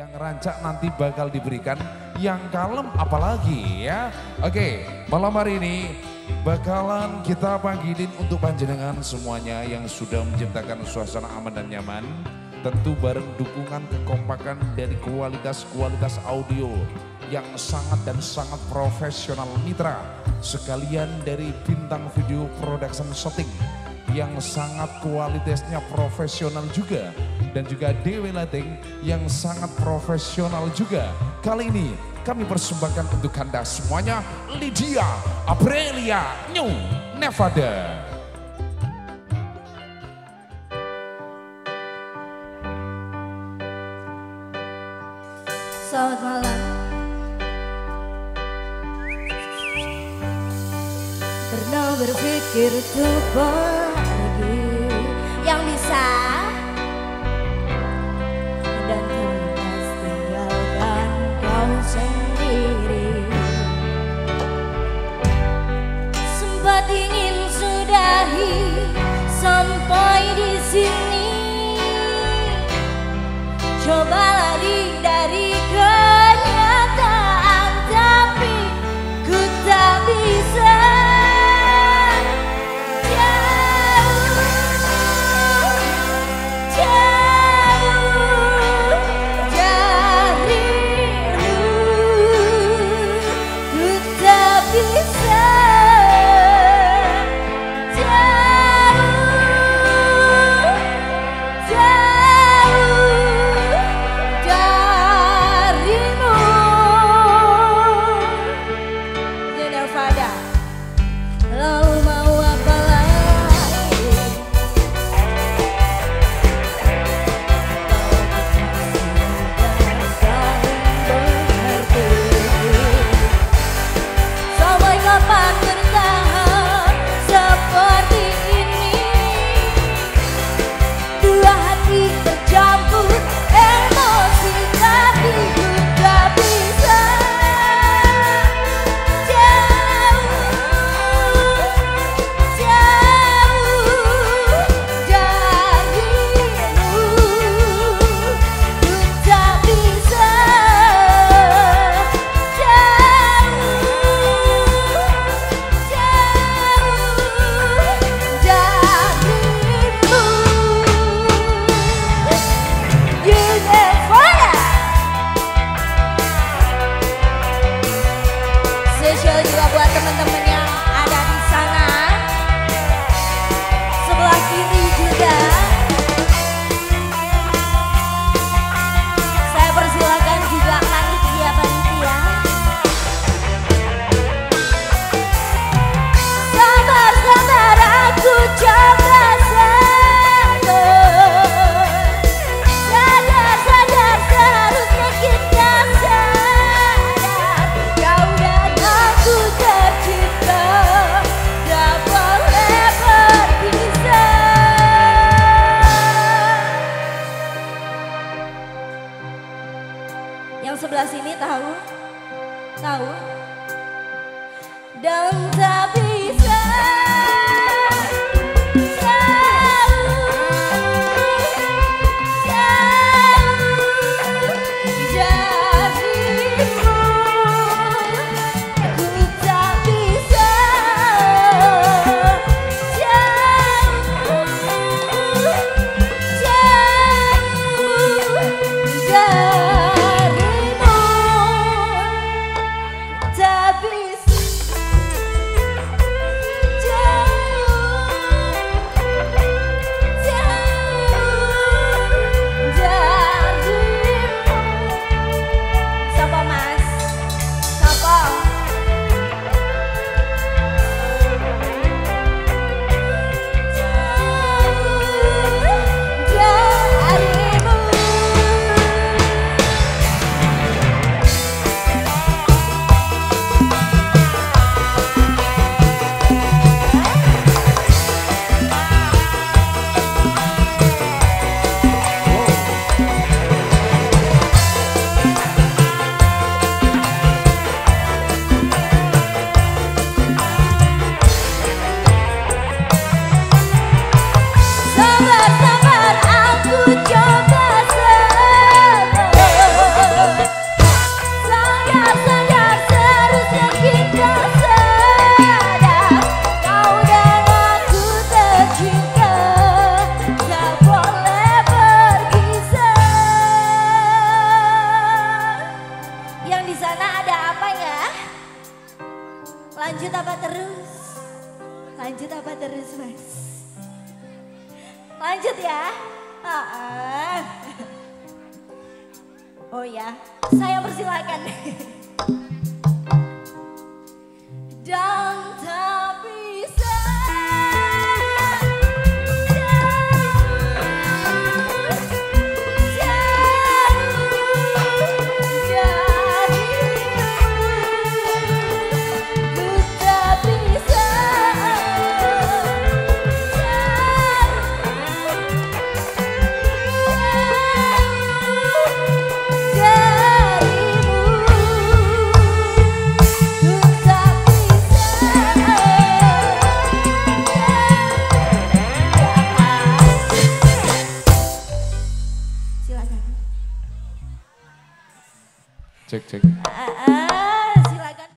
Yang rancak nanti bakal diberikan, yang kalem apalagi ya. Oke, malam hari ini bakalan kita panggilin untuk panjenengan semuanya yang sudah menciptakan suasana aman dan nyaman. Tentu bareng dukungan kekompakan dari kualitas-kualitas audio yang sangat dan sangat profesional mitra. Sekalian dari bintang video production shooting yang sangat kualitasnya profesional juga dan juga Dewi Lighting yang sangat profesional juga. Kali ini kami persembahkan untuk Anda semuanya Lydia Aprilia New Nevada. Selamat malam. Pernah berpikir untuk bisa đầu đơn ra biết Lanjut apa terus? Lanjut apa terus mas? Lanjut ya. Oh ya, saya persilakan.